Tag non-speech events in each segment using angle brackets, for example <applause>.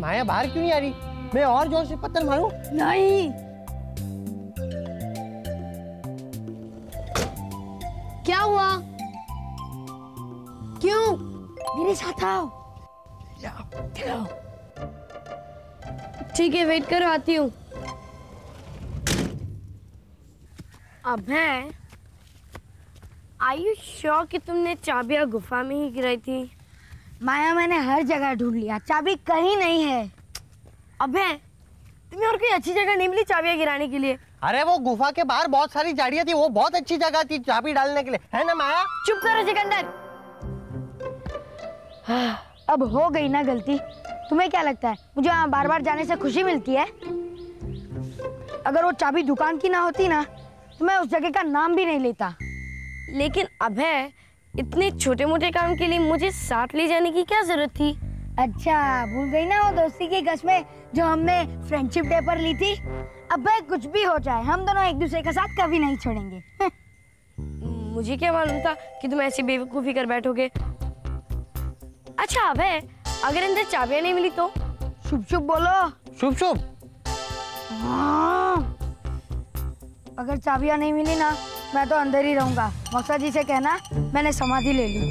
माया बाहर क्यों नहीं आ रही? मैं और ज़ोर से पत्थर मारूं? नहीं। क्या हुआ? क्यों? मेरे साथ आओ। ठीक है वेट करो, आती हूँ। अब है। आई यू श्योर कि तुमने चाबियाँ गुफा में ही गिराई थी? माया मैंने हर जगह ढूंढ लिया। चाबी कहीं नहीं है। अबे तुम्हें और कोई अच्छी जगह नहीं मिली चाबियाँ गिराने के लिए? अरे वो गुफा के बाहर बहुत सारी झाड़ियाँ थी वो बहुत अच्छी जगह थी चाबी डालने के लिए। है ना माया? चुप करो सिकंदर। अब हो गई ना गलती। तुम्हें क्या लगता है मुझे वहाँ बार बार जाने से खुशी मिलती है? अगर वो चाबी दुकान की ना होती ना तो मैं उस जगह का नाम भी नहीं लेता। लेकिन अभय इतने छोटे मोटे काम के लिए मुझे साथ ले जाने की क्या ज़रूरत थी? अच्छा भूल गई ना वो दोस्ती की कसमें जो हमने फ्रेंडशिप डे पर ली थी? अब भाई कुछ भी हो जाए हम दोनों एक दूसरे के साथ कभी नहीं छोड़ेंगे। मुझे क्या मालूम था कि तुम ऐसी बेवकूफ़ी कर बैठोगे? अच्छा अभय अगर अंदर चाबियाँ नहीं मिली तो? शुभ शुभ बोलो। शुभ शुभ। हाँ। अगर चाबियाँ नहीं मिली ना मैं तो अंदर ही रहूँगा। मक्सा जी से कहना मैंने समाधि ले ली।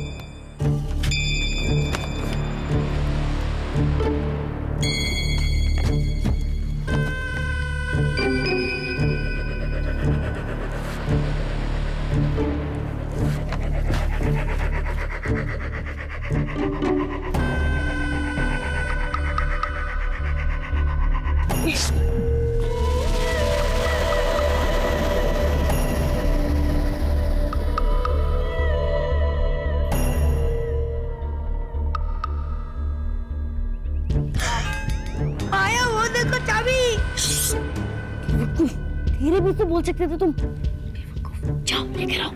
बोल सकते थे तुम? जाओ लेकर आओ।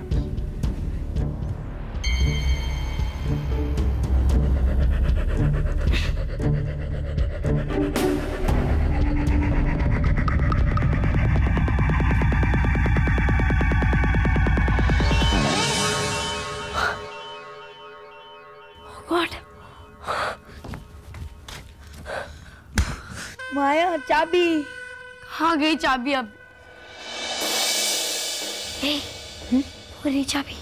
माया चाबी। कहाँ गई चाबी अब। चाबी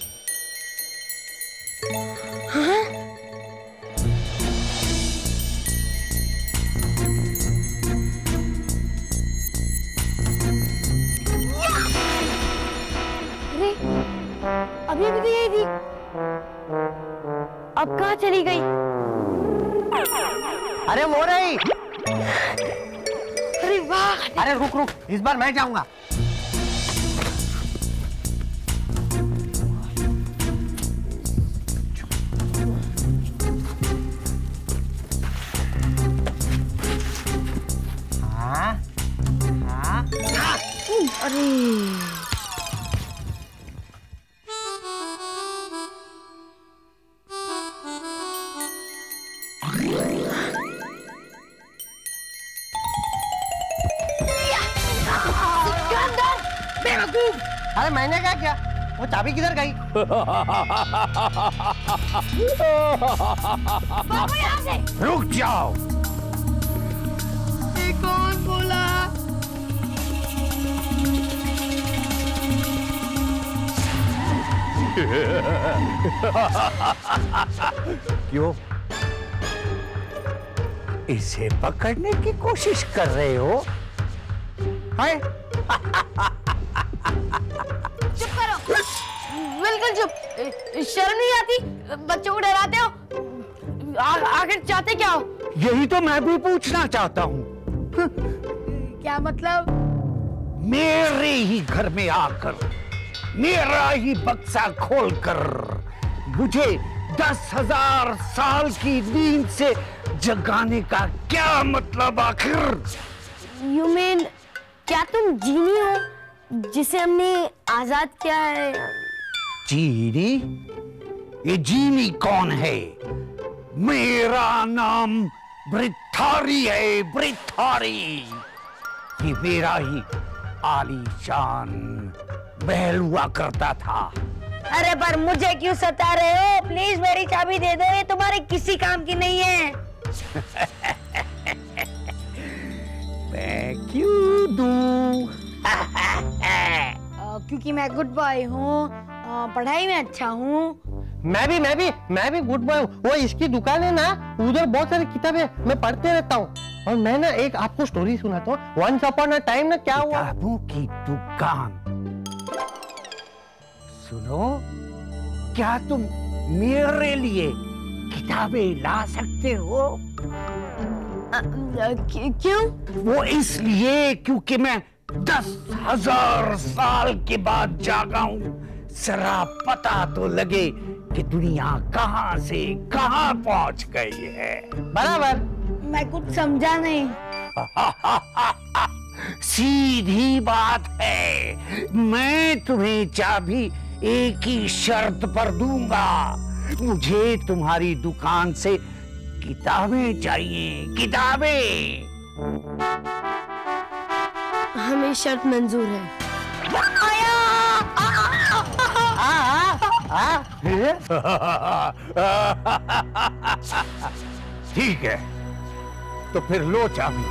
अरे अभी अभी तो यही थी। अब कहाँ चली गई? अरे वो रही अरे वाह! अरे रुक रुक इस बार मैं जाऊँगा। अरे। अरे मैंने क्या किया? वो चाबी किधर गई? रुक जाओ। कौन बोला? क्यों? इसे पकड़ने की कोशिश कर रहे हो? हैं? चुप करो। बिल्कुल चुप। शर्म नहीं आती? बच्चों को डराते हो? आखिर चाहते क्या हो? यही तो मैं भी पूछना चाहता हूँ। क्या मतलब? मेरे ही घर में आकर मेरा ही बक्सा खोलकर मुझे दस हज़ार साल की नींद से जगाने का क्या मतलब आखिर? यू मीन क्या तुम जीनी हो जिसे हमने आज़ाद किया है? जीनी? ये जीनी कौन है? मेरा नाम ब्रिथारी है ब्रिथारी ये मेरा ही आलीशान महल हुआ करता था। अरे पर मुझे क्यों सता रहे हो? प्लीज़ मेरी चाबी दे दो ये तुम्हारे किसी काम की नहीं है। <laughs> मैं क्यों दूँ? <laughs> क्योंकि मैं गुड बॉय हूँ पढ़ाई में अच्छा हूँ। मैं भी मैं भी मैं भी गुड बॉय हूँ। वो इसकी दुकान है ना उधर बहुत सारी किताबें मैं पढ़ते रहता हूँ। और मैं ना एक आपको स्टोरी सुनाता हूँ। वंस अपॉन अ टाइम ना क्या हुआ? किताबों की दुकान। सुनो। क्या तुम मेरे लिए किताबें ला सकते हो? क्यों- क्यों? वो इसलिए क्योंकि मैं दस हज़ार साल के बाद जागा हूँ जरा पता तो लगे कि दुनिया कहाँ से कहाँ पहुँच गई है। बराबर। मैं कुछ समझा नहीं। <laughs> सीधी बात है मैं तुम्हें चाबी एक ही शर्त पर दूँगा। मुझे तुम्हारी दुकान से किताबें चाहिए किताबें। हमें शर्त मंजूर है। ठीक है तो फिर लो चाबी।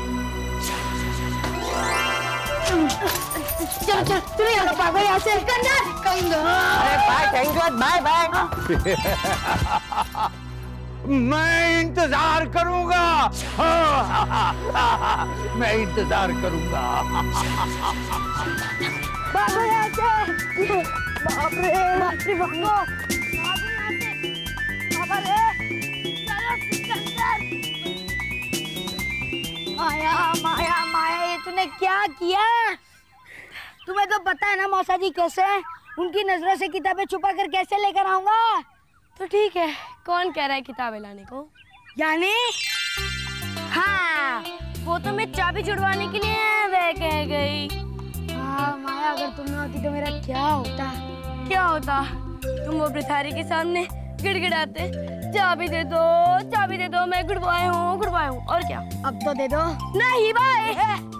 चल चल तू यहाँ पागल यहाँ से अरे bye thank you bye bye मैं इंतज़ार करूँगा। मैं इंतज़ार करूँगा। भागो यहाँ से बाप रे बाप रे भागो भागो चलो। माया माया माया, ये तूने क्या किया? तुम्हें तो पता है ना मौसा जी कैसे हैं? उनकी नज़रों से किताबें छुपा कर कैसे लेकर आऊँगा? तो ठीक है कौन कह रहा है किताबें लाने को? यानी? हाँ। वो तो मैं चाबी छुड़वाने के लिए वह कह गई। हाँ माया अगर तुम ना होती तो मेरा क्या होता? क्या होता? तुम वो ब्रिथारी के सामने गिड़गिड़ाते। चाबी दे दो चाबी दे दो मैं गुड़वाए हूँ गुड़वाए हूँ। और क्या? अब तो दे दो। नहीं भाई।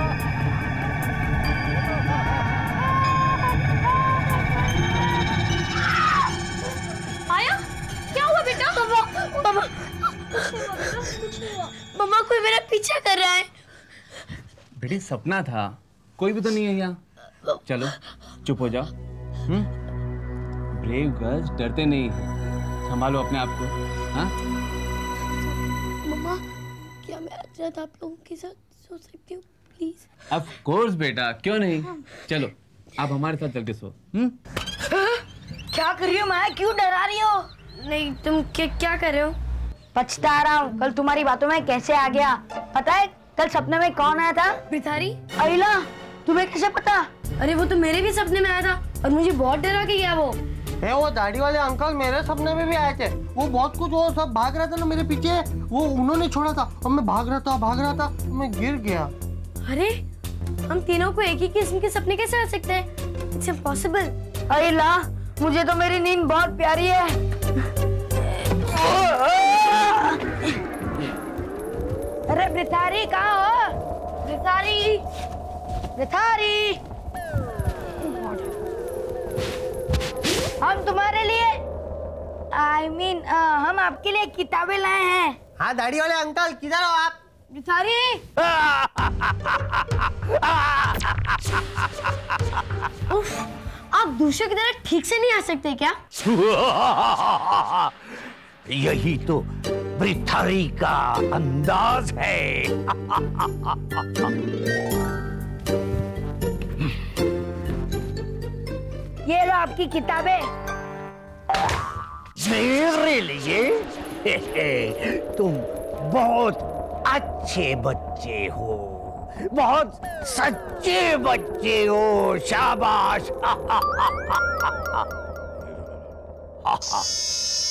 मम्मा कोई मेरा पीछा कर रहा है। बेटे सपना था। कोई भी तो नहीं है यहाँ। चलो चुप हो जाओ। हम्म? ब्रेव गर्ल्स डरते नहीं संभालो अपने आप को। हाँ? मम्मा क्या मैं आज रात आप लोगों के साथ सो सकती हूँ? प्लीज़ ऑफ़ कोर्स बेटा। क्यों नहीं? चलो आप हमारे साथ चल के सो। हम्म? क्या कर रही हो माया क्यों डरा रही हो? नहीं तुम क्या क्या कर रहे हो? पछता रहा हूँ। कल तुम्हारी बातों में कैसे आ गया? पता है कल सपने में कौन आया था? बिथारी अहिला तुम्हें कैसे पता? अरे वो तो मेरे भी सपने में आया था और मुझे बहुत डरा के गया वो। है वो दाढ़ी वाले अंकल मेरे सपने में भी आए थे। वो बहुत कुछ वो सब भाग रहा था ना मेरे पीछे। वो उन्होंने छोड़ा था और मैं भाग रहा था भाग रहा था मैं गिर गया। अरे हम तीनों को एक ही किस्म के सपने कैसे आ सकते हैं? इट्स इम्पॉसिबल अहिला मुझे तो मेरी नींद बहुत प्यारी है। <laughs> अरे ब्रिथारी कहाँ हो? ब्रिथारी ब्रिथारी हम तुम्हारे लिए आई मीन हम आपके लिए किताबें लाए हैं। हाँ दाढ़ी वाले अंकल किधर हो आप? भिखारी। आप दूसरे की तरह ठीक से नहीं आ सकते क्या? <laughs> यही तो पृथ्वी का अंदाज है। ये लो आपकी किताबें। मेरे लिए? <laughs> तुम बहुत अच्छे बच्चे हो। बहुत सच्चे बच्चे हो शाबाश। हो। <laughs> <laughs>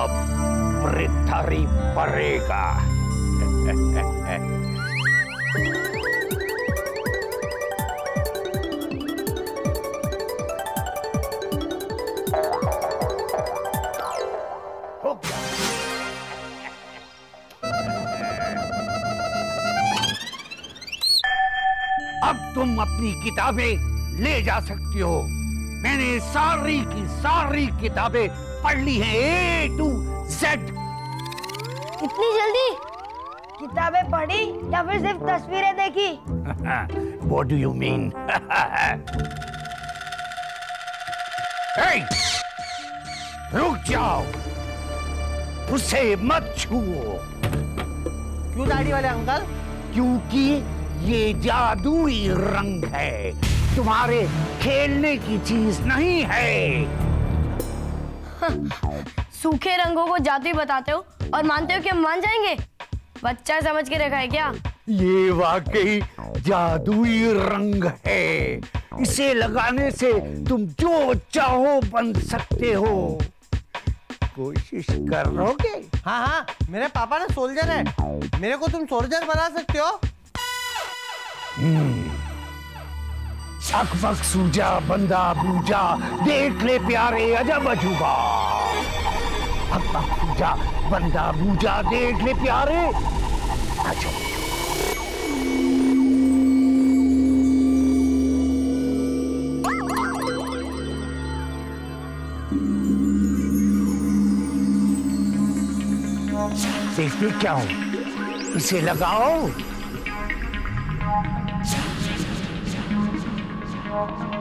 अब पड़ेगा अब तुम अपनी किताबें ले जा सकती हो। मैंने सारी की सारी किताबें पढ़ ली हैं ए टू जेड इतनी जल्दी? किताबें पढ़ी या फिर सिर्फ़ तस्वीरें देखी? <laughs> What do you mean? <laughs> hey! रुक जाओ। उसे मत छुओ। क्यों दाढ़ी वाले अंकल? क्योंकि ये जादुई रंग है। तुम्हारे खेलने की चीज़ नहीं है। सूखे रंगों को जादुई बताते हो और मानते हो कि हम मान जाएँगे? बच्चा समझ के रखा है क्या? ये वाकई जादुई रंग है। इसे लगाने से तुम जो चाहो बन सकते हो। कोशिश करोगे हाँ हाँ मेरे पापा ना सोल्जर है। मेरे को तुम सोल्जर बना सकते हो। अक बक सूजा, बंदा बूजा, देख ले प्यारे अजब अजूबा। अक बक सूजा, बंदा बूजा, देख ले प्यारे अजब। देखते क्या हो? इसे लगाओ। Thank you.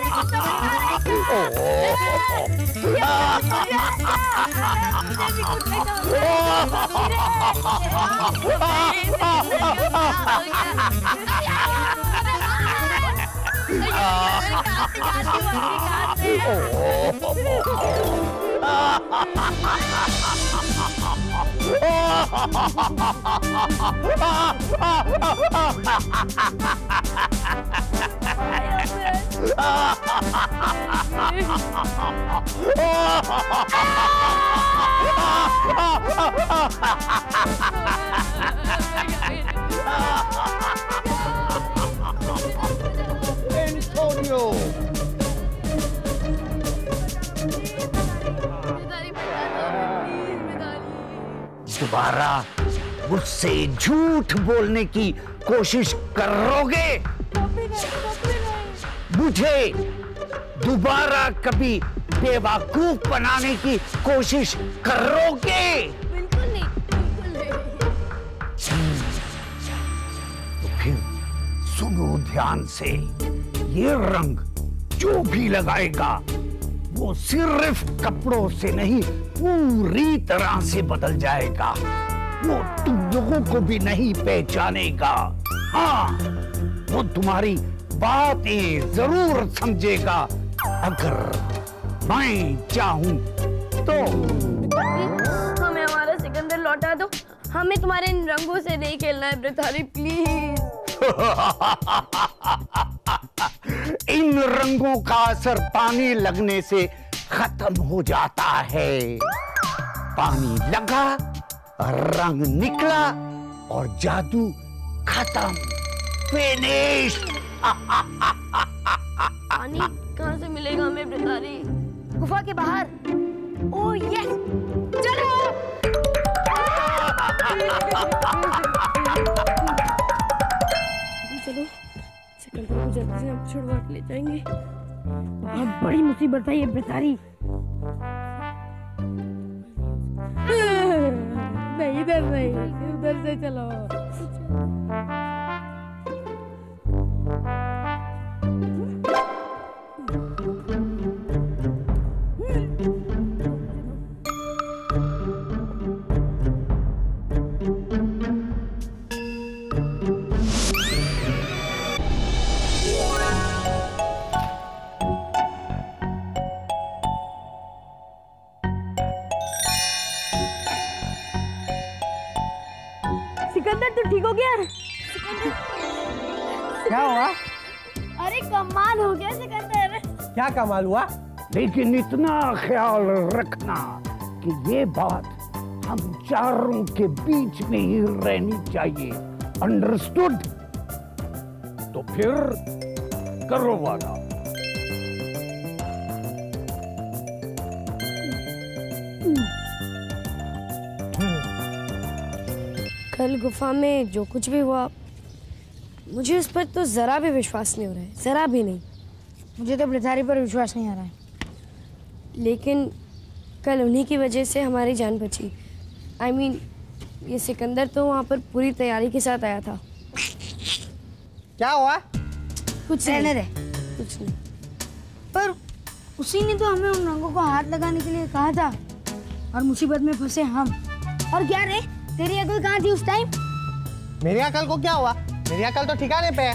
Oh. Antonio! दोबारा मुझसे झूठ बोलने की कोशिश करोगे? मुझे दोबारा कभी बेवकूफ़ बनाने की कोशिश करोगे? बिल्कुल नहीं बिल्कुल नहीं। तो फिर सुनो ध्यान से ये रंग जो भी लगाएगा वो सिर्फ़ कपड़ों से नहीं पूरी तरह से बदल जाएगा। वो तुम लोगों को भी नहीं पहचानेगा। हाँ वो तुम्हारी बातें ज़रूर समझेगा। अगर मैं चाहूँ तो हमें हमारा सिकंदर लौटा दो। हमें तुम्हारे इन रंगों से नहीं खेलना है प्लीज़ <laughs> इन रंगों का असर पानी लगने से खत्म हो जाता है। पानी लगा, रंग निकला और जादू खत्म। फिनिश पानी कहाँ से मिलेगा हमें ब्रिथारी गुफा के बाहर। ओ यस चलो चलो! जल्दी से हम छुड़वा के ले जाएँगे। बहुत बड़ी मुसीबत है ये बेचारी। <laughs> नहीं इधर नहीं उधर से चलो। सिकंदर तू ठीक हो गया? क्या हुआ? अरे कमाल हो गया सिकंदर। क्या कमाल हुआ? लेकिन इतना ख्याल रखना कि ये बात हम चारों के बीच में ही रहनी चाहिए। अंडरस्टूड? तो फिर करो वादा। गुफा में जो कुछ भी हुआ मुझे उस पर तो जरा भी विश्वास नहीं हो रहा है जरा भी नहीं। मुझे तो बेचारी पर विश्वास नहीं आ रहा है। लेकिन कल उन्हीं की वजह से हमारी जान बची। आई I मीन mean, ये सिकंदर तो वहाँ पर पूरी तैयारी के साथ आया था। क्या हुआ? कुछ रहने नहीं दे। कुछ नहीं। पर उसी ने तो हमें उन रंगों को हाथ लगाने के लिए कहा था। और मुसीबत में फंसे हम। और क्या रे? तेरी अकल कहाँ थी उस टाइम मेरी अकल को क्या हुआ? मेरी अकल तो ठिकाने पे है।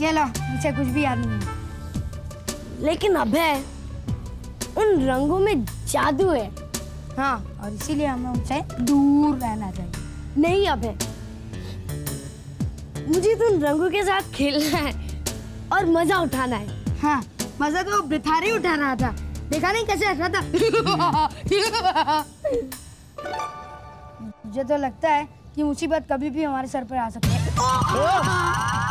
ये लो मुझे कुछ भी याद नहीं है। लेकिन अभय उन रंगों में जादू है। हाँ और इसीलिए हमें उनसे दूर रहना चाहिए। नहीं अब है। मुझे तो उन रंगों के साथ खेलना है और मज़ा उठाना है। हाँ मज़ा तो बिथारे उठा रहा था। देखा नहीं कैसे हंस रहा था? <laughs> मुझे तो लगता है कि मुसीबत कभी भी हमारे सर पर आ सकती है।